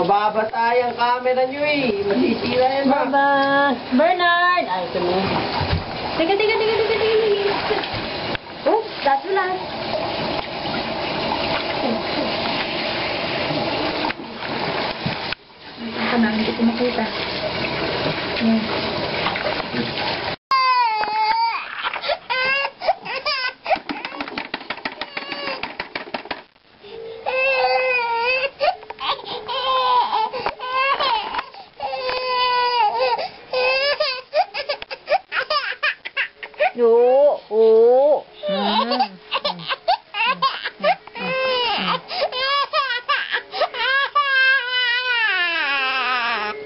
Mababasa ang camera nyo eh. Masisira yan ba? Baba. Bernard! Ay, ito na. Teka, teka, teka, teka, teka, teka. Oops, oh, that's the last. Ang kanang, hindi ko makita. Ayan.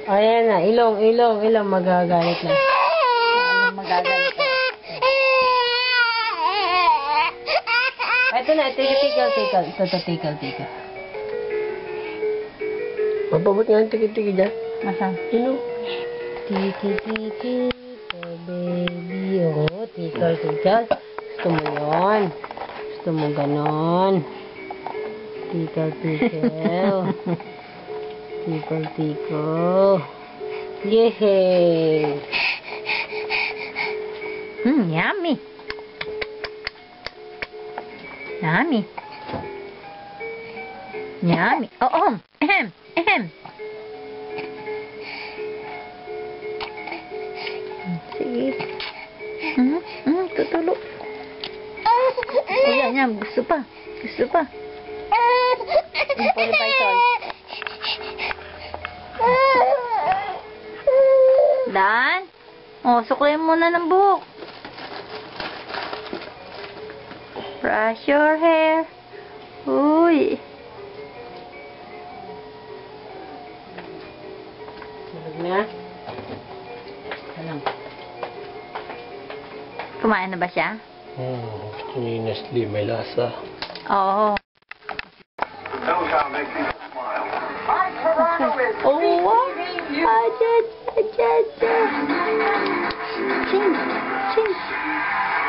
Ayan na, ilong, ilong, ilong, magagalit na. Ilong magagalit na. Ito na, tickle, tickle, tickle. Ito, ito, tickle, tickle. Mababot nga ang tickle-tickle dyan. Ah. Masan? Ino. Tickle-tickle, oh, baby. Oh, tickle, tickle. Gusto mo yun. Gusto mo ganon. Tickle, tickle. Tikol-tiko. Yehey! Mmm, yummy! Yummy! Yummy! Oh, oh! Ahem! Ahem! Hmm, hmm, tutulog. Kuya niya, gusto pa. Gusto pa. Ang pulipay Dan? Oh, O, suklayin mo na ng buhok. Brush your hair. Uy. Tulog na. Ano? Kumain na ba siya? Hmm, kininis may lasa. Oo. Oh. you.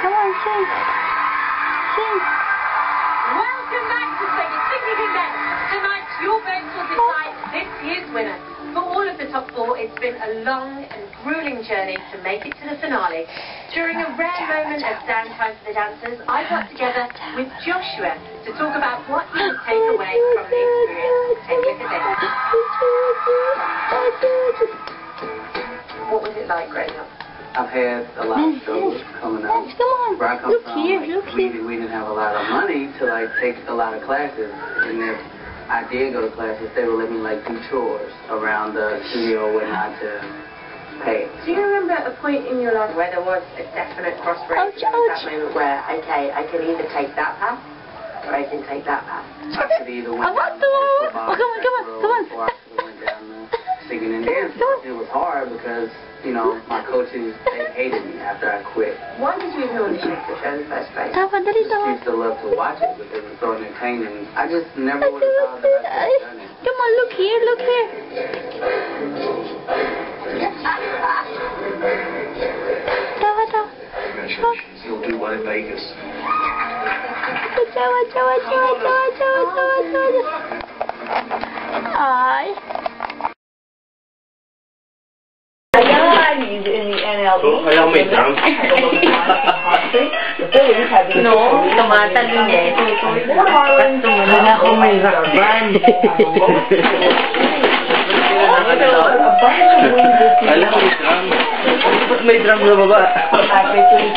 Come on, Welcome back to decide oh. this year's winner. For all of the top four, it's been a long and grueling journey to make it to the finale. During a rare moment of downtime for the dancers, I got together with Joshua to talk about what you take away from the experience. Take a look at this. what was it like growing up? I've had a lot of struggles coming up. Come on. look here, look we, here. we didn't have a lot of money to like take a lot of classes. And if I did go to classes, they would let me like do chores around the studio and not to pay. Do you remember a point in your life where there was a definite crossroads? Oh, that moment where, okay, I can either take that path or I can take that path. I could either went down the, oh, come on, come on, come on singing and dancing. It was hard because, you know, my coaches, they hated me after I quit. Why did you even audition for show in the first place? I used to love to watch it because it's so entertaining. I just never would have thought that I could have done it. Come on, look here, look here. Tawa, tawa. You'll do one in Vegas. Tawa, tawa, tawa, tawa, tawa, tawa, tawa. Ay. values in the NLE. So, kaya may dam. The Phillies have been... No, tumatalo niya. The Marlins... Hala ko may band? Hala ko may drum. Ba't may drum na baba? Actually,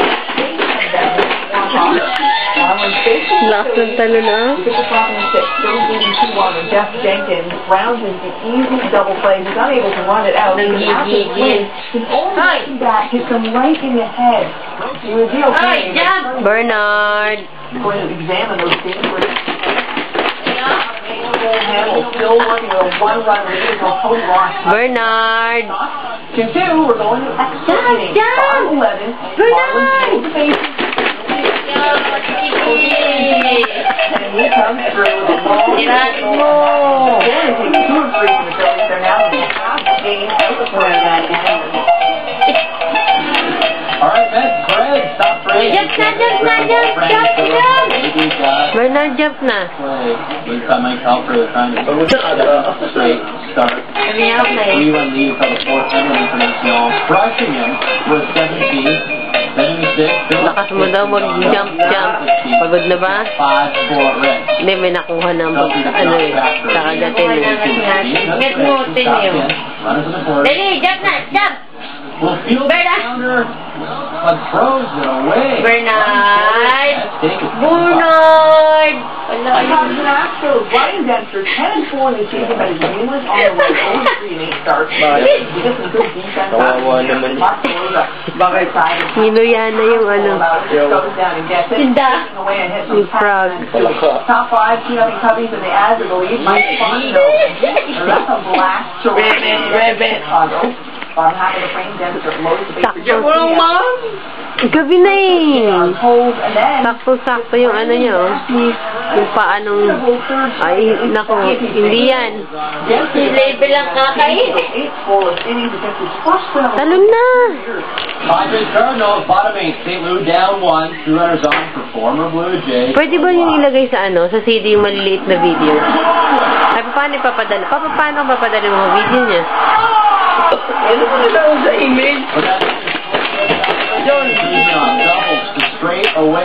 Laughlin Cellular. Jeff Jenkins rounded the easy double play. He's unable to run it out. Then he only back hits him right in the head. Reveal Bernard. Bernard. Two two. We're going to extra. Bernard. Jump na, jump na, jump, jump, jump! Bernard, jump na. Wait, by myself for the time. Straight, start. Okay, okay. We will leave for the fourth and international. Rushing him with 17. lakas mo daw mag-jump, jump. Pagod na ba? Hindi, may nakuha ng pag, ano eh, kakagatin eh. Get mo, tinyo. Dali, jump na, jump! Berna! Bernard! Bernard! Running Dempster, 10 and 4 in the season, but his game was on the way over 3 and 8 starts. Kawawa naman. Ginuya na yung ano. Tinda. Yung frog. Top five peanut cubbies in the ads of the lead. Ribbit, ribbit. Walang mom? Gabi na eh. Sakto-sakto yung ano nyo. Oh. Yung paanong... Ay, naku. Hindi yan. Label ang kakain. Talon na. Padres Cardinals, bottom eight. St. Louis down one. Two runners on for former Blue Jays. Pwede ba yun ilagay sa ano? Sa CD yung maliliit na video? Ay, paano Papa, paano video niya? Ano nila sa straight away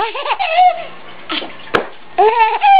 Hey, hey, hey.